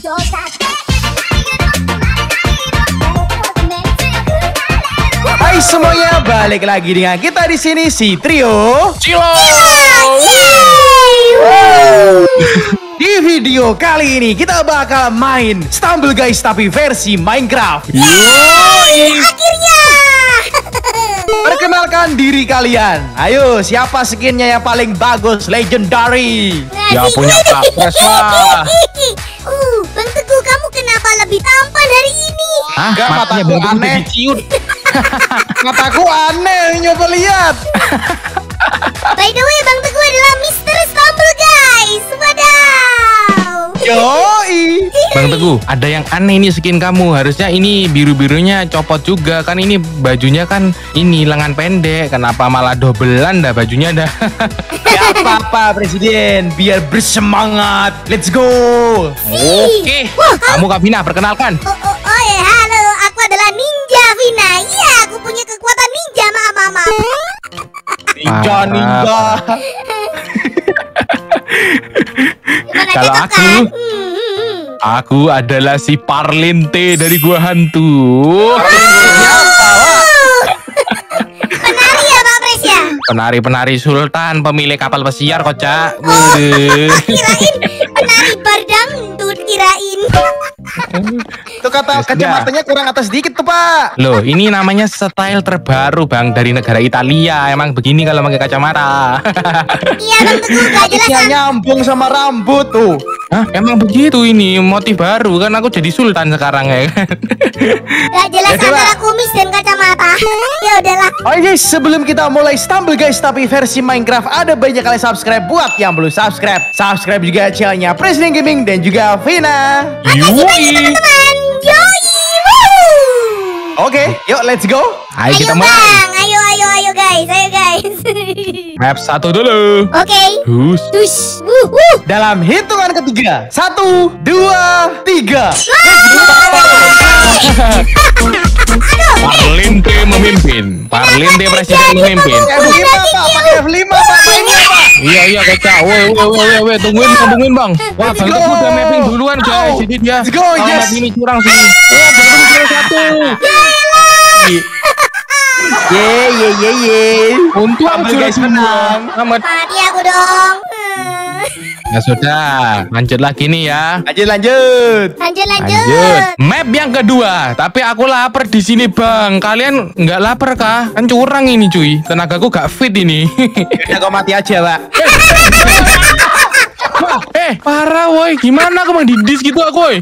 Hai semuanya, balik lagi dengan kita di sini si Trio. Cilo. Di video kali ini kita bakal main Stumble Guys tapi versi Minecraft. Akhirnya. Perkenalkan diri kalian. Ayo, siapa skinnya yang paling bagus, legendary? Ya punya Papres lah. Uh, kenapa lebih tampan hari ini? Hah? Enggak, Matanya mataku aneh. diciut. Mataku aneh, nyoba lihat. By the way, Bang Teguh adalah Mr. Stumble guys. Wadaw. Yoi. Bang Teguh, ada yang aneh nih skin kamu. Harusnya ini biru-birunya copot juga. Kan ini bajunya kan ini lengan pendek. Kenapa malah dobelan dah bajunya dah. Gak apa-apa, Presiden. Biar bersemangat. Let's go. Oke. Kamu Kak Vina, perkenalkan. Oh, oh, oh ya, halo. Aku adalah Ninja Vina. Iya, aku punya kekuatan ninja, maaf, maaf. Ninja, ninja. Kalau aku- kan? Hmm. Aku adalah si Parlente dari Gua Hantu. Penari ya, Pak Pres ya? Penari-penari Sultan, pemilik kapal pesiar kocak. Waduh. Kirain penari bardang tuh kirain. Itu kata Ya kacamatanya kurang atas dikit tuh, Pak. Loh, ini namanya style terbaru bang dari negara Italia. Emang begini kalau pakai kacamata. Iya, Bang Teguh, gak jelas an- nyambung sama rambut tuh. Hah? Emang begitu ini motif baru kan aku jadi sultan sekarang ya kan. Gak jelas Ya, coba. antara kumis dan kacamata. ya udahlah. Oke guys, sebelum kita mulai Stumble guys tapi versi Minecraft ada banyak kali subscribe buat yang belum subscribe. Subscribe juga channelnya Presiden Gaming dan juga Vina. Yui. Teman, yoi. Oke, yuk let's go. Ayo kita Ayo mulai. bang, ayo ayo ayo guys, ayo guys. Map satu dulu. Oke. Hus. Tush, wuh, wuh. Dalam hitungan ketiga, satu, dua, tiga. Parlente memimpin. Parlente presiden memimpin. F5 pak, pakai F5 pak, ini pak. Iya iya kocak. Woi woi woi woi tungguin bang tungguin bang. Wah bang. Teguh udah mapping duluan guys. Jadi dia. Let's go, yes. ini curang sini. Wah bang Teguh juara satu. Ye ye ye ye. Stumble juara guys menang. Amat. Mati aku dong. Ya sudah, lanjut lagi nih ya. Lanjut lanjut. Lanjut lanjut. Lanjut. Map yang kedua, tapi aku lapar di sini bang. Kalian nggak lapar kah? Kan curang ini cuy. Tenagaku gak fit ini. Udah kau mati aja pak. Wah, eh parah woi. Gimana aku bang didis gitu aku woi.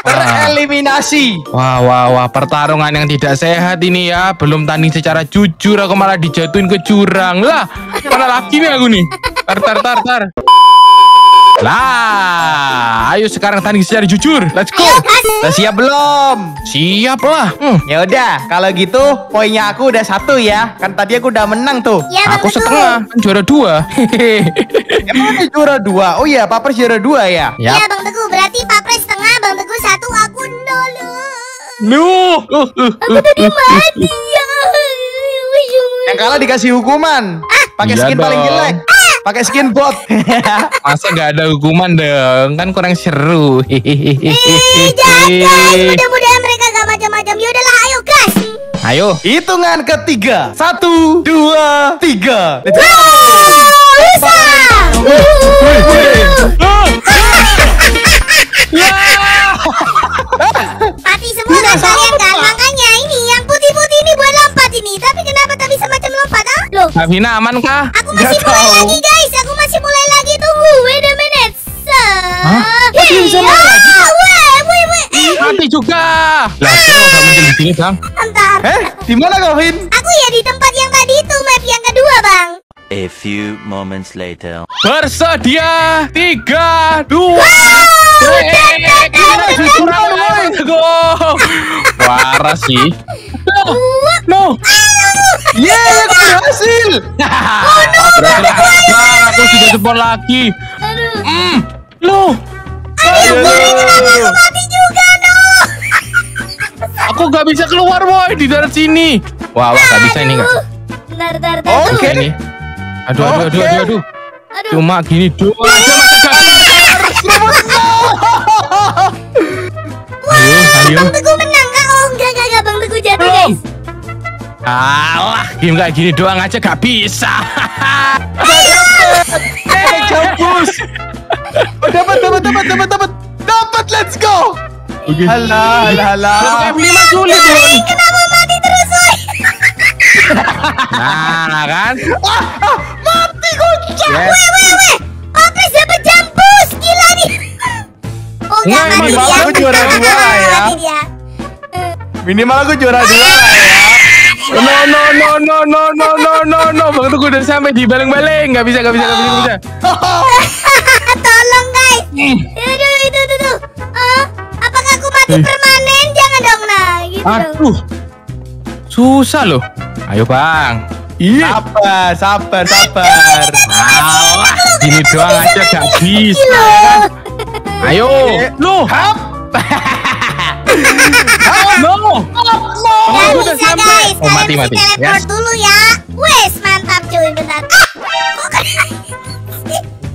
Tereliminasi. Wah, wah, wah, pertarungan yang tidak sehat ini ya. Belum tanding secara jujur, aku malah dijatuhin ke jurang. Lah, mana lagi nih aku nih? Tar, tar, tar, tar. Lah, ayo sekarang tanding secara jujur. Let's go. Udah siap belum? Siap lah. Hmm, Ya udah, kalau gitu poinnya aku udah satu ya. Kan tadi aku udah menang tuh. Ya aku Teguh. setengah, kan juara dua. Emang juara dua? Oh iya, Papa juara dua ya. Ya Yap. Nuh. Uh, uh, uh, Tadi mati ya. Yang kalah dikasih hukuman. Pakai Iya skin paling dong. jelek. Pakai skin bot. Masa gak ada hukuman dong? Kan kurang seru. Jangan guys. Mudah-mudahan mereka gak macam-macam. Yaudahlah, ayo gas. Ayo. Hitungan ketiga. Satu, dua, tiga. Let's go. Bisa. Lompat ah? Loh, Kak Vina aman kah? aku masih Nggak mulai tahu. lagi guys. Aku masih mulai lagi. Tunggu, wait a minute. So, Hah? Masih bisa mulai lagi? Weh, weh, weh. Eh, Mati juga. Lah, kok gak mungkin di sini, Bang? bentar. Eh, di mana kau, Vin? Aku ya di tempat yang tadi itu map yang kedua, Bang. A few moments later. Bersedia tiga dua Waras sih No Yeay, aku berhasil. Berhasil Bang, Aku sudah support lagi Aduh. Aduh, kenapa aku mati juga, no? Aku gak bisa keluar boy di darat sini Wah, wah gak bisa ini gak Bentar, bentar, bentar. Oke. Bisa ini Aduh, aduh, aduh, aduh, aduh Aduh. Cuma gini doang aja masa gagal Ayo. Bang Alah, game kayak gini doang aja gak bisa. Eh, jambus. Oh, dapat, dapat, dapat, dapat, dapat. Dapat, let's go. Oke. Halah, halah, halah. F5 sulit. Kenapa mati terus? Nah, kan? Ah, ah, mati kocak. Yes. Weh weh weh. Dapat jambus gila nih. Oh enggak Nggak, mati dia. Bapak juara dua ya. Mati dia. Minimal aku juara dua ya. No no no no no no no no no Bang udah sampai di baling-baling Gak bisa gak bisa gak bisa, gak bisa. Tolong guys. Aduh itu tuh tuh. Ah, apakah aku mati Eh. permanen? Jangan dong nah gitu. Aduh Susah loh Ayo bang Iya Sabar, sabar, sabar. Alah Gini doang aja gak bisa Loh. Ayo Loh Hap. no. no. No. Oh, oh eh, udah bisa sampai. guys. Oh, mati, mati. teleport yes. dulu ya. Wes, mantap cuy, benar. Ah,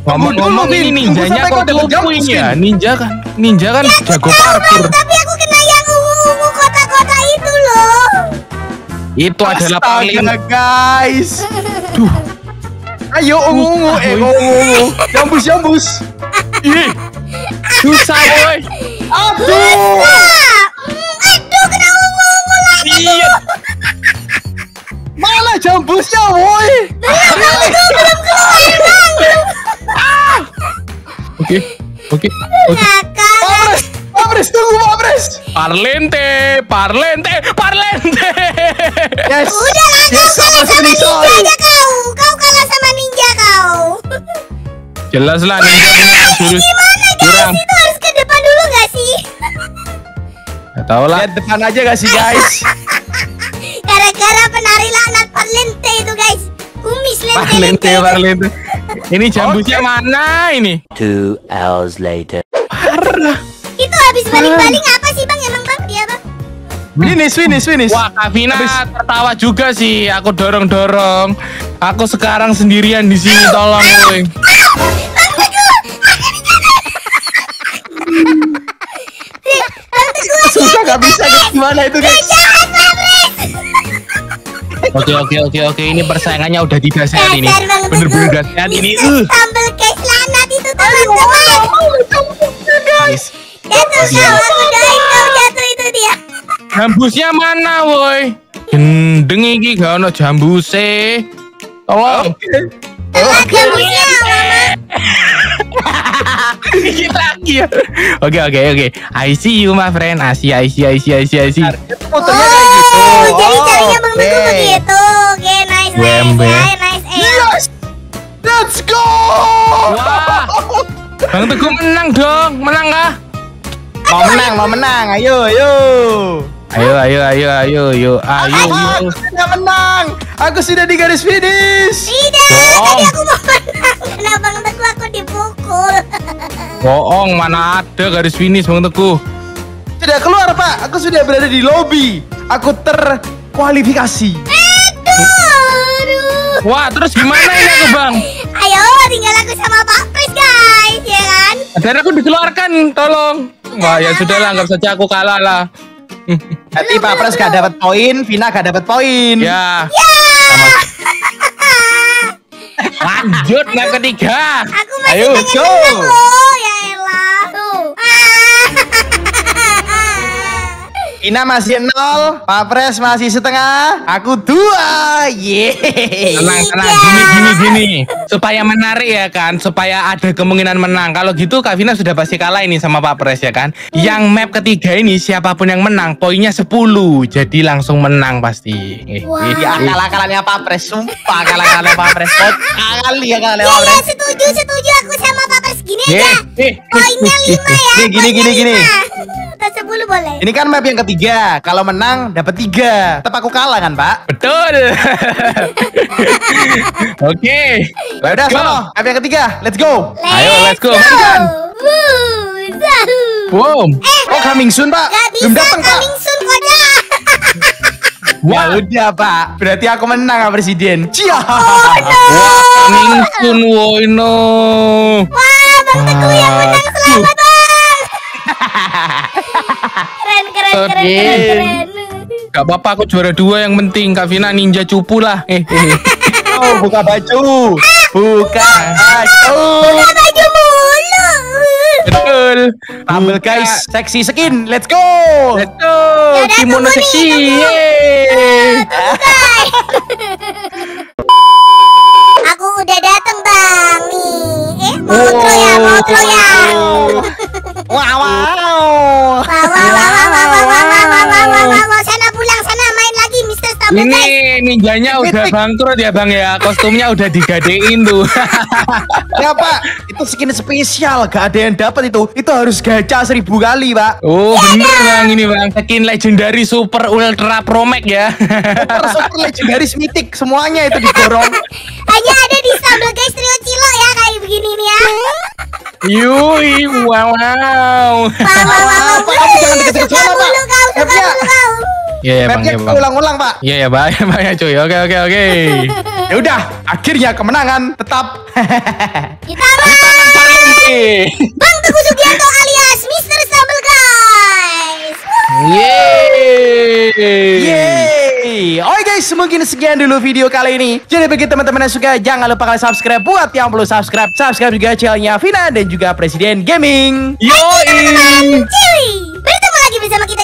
Ngomong-ngomong ini ninjanya kok dilumpuin ya? Ninja kan, ninja kan ya, jago parkur. Tapi aku kena yang ungu-ungu kota-kota itu loh. Itu adalah paling guys. Duh. Ayo ungu-ungu, eh ungu-ungu. Jambus-jambus. Ih. Susah, boy. Aduh. Aduh kena ungu-ungu lagi. Iya Mana jambusnya, woi? Belum, belum, belum keluar bang. Oke Oke Oke Papres tunggu Papres. Parlente Parlente Parlente Yes. Udah lah kau Yes, kalah sama ninja aja kau. Kau kalah sama ninja kau. Jelas lah ninja Gimana guys? Itu Gak tau lah Lihat depan aja gak sih, guys? Gara-gara penari laknat parlente itu guys. Kumis lente. Parlente Parlente Ini jambusnya mana ini Two hours later. Itu habis baling-baling apa sih bang? Emang bang dia bang? Finish, finish, finish. Wah Kavina tertawa juga sih Aku dorong-dorong Aku sekarang sendirian di sini tolong woi Gimana itu, guys? Oke oke oke oke ini persaingannya udah tidak sehat ini Bener-bener sehat ini uh. Sambal guys laknat itu teman-teman. guys. Jatuh kau, aku doain kau jatuh itu dia. Jambusnya mana woi Gendeng iki gak ono jambuse Tolong Telah jambusnya mama. Dikit lagi ya Oke oke oke I see you my friend I see I see I see I see I see Fotonya kayak gitu. Oh, jadi Oh, caranya Bang Teguh oke. begitu. Oke, nice, nice, Wembe. ya, nice, eh. Yes. Let's go. Wah. Bang Teguh menang dong Menang kah? Mau menang, mau menang. Ayo, ayo. Ayo ayo ayo ayo ayo ayo aku sudah menang. Aku sudah di garis finish. Tidak, Bohong. tadi aku mau menang. Kenapa Bang Teguh dipukul? Bohong mana ada garis finish Bang Teguh Sudah keluar, Pak. Aku sudah berada di lobby. Aku terkualifikasi. Aduh. Wah terus gimana ini aku bang? Ayo, tinggal aku sama Pak Pres, guys, ya kan? Dan aku dikeluarkan tolong Wah ya sudah lah anggap saja aku kalah lah Nanti Pak Pres gak dapat poin, Vina gak dapat poin. Ya Lanjut map ketiga Aku masih Ayo, pengen go. menang loh, ya elah. Tuh. Vina masih nol, Pak Pres masih setengah, aku dua. Yeay. Tenang tenang gini gini gini Supaya menarik ya kan Supaya ada kemungkinan menang Kalau gitu Kak Vina sudah pasti kalah ini sama Pak Pres ya kan Yang map ketiga ini Siapa pun yang menang Poinnya 10 Jadi langsung menang pasti Eh, Wah. Ini eh. akal-akalannya Pak Pres, sumpah akal-akalannya Pak Pres. Kali ya Ya, Pak ya, Pres. setuju, setuju aku sama Pak Pres. Gini Eh, aja. eh, Poinnya eh, lima ya. Gini, gini, gini, gini. lima. Atau sepuluh boleh. Ini kan map yang ketiga, kalau menang dapat tiga. Tetap aku kalah kan Pak? Betul Oke Ya udah, Let's go sono. Map yang ketiga, let's go. Ayo, let's go. Wuh, zahu. Boom Oh, coming soon Pak. Gak Belum datang Pak. coming soon kocak. Ya udah Pak, berarti aku menang Pak Presiden. Cia. Oh no. Coming soon woy no Wah, Bang Teguh yang menang. Selamat, Bang. Keren keren keren keren keren. Gak apa-apa aku juara dua yang penting Kak Vina ninja cupu lah. Eh, eh. Oh, buka baju. Buka baju. Buka baju mulu. Betul. Tampil guys, seksi skin. Let's go. Let's go. Yaudah, Kimono seksi. Yeay. Aku udah dateng bang nih. Eh mau outro ya, mau outro ya. Wow, wow. Ini guys. ninjanya udah bangkrut ya bang ya Kostumnya udah digadein tuh Ya pak, itu skin spesial. Gak ada yang dapat itu. Itu harus gacha seribu kali pak. Oh bener bang ini bang Skin legendary super ultra pro max ya Super super legendaris mythic semuanya itu digorong. Hanya ada di Stumble guys trio cilo ya kayak begini nih ya. Yui wow wow wah wah wah. Pak, kamu jangan deket-deket Suka sana, Pak. mulu kau, suka Mapnya. mulu kau. Iya ya bang ya bang ulang-ulang pak. Iya ya bang bang ya cuy Oke oke oke Ya udah, akhirnya kemenangan tetap. Kita bang. Eh, Bang Teguh Sugiarto alias Mr. Stumble guys. Yeay Yeay. Oke guys, mungkin sekian dulu video kali ini. Jadi bagi teman-teman yang suka, jangan lupa kalian subscribe. Buat yang perlu subscribe, subscribe juga channelnya Vina dan juga Presiden Gaming. Yoi bertemu lagi bersama kita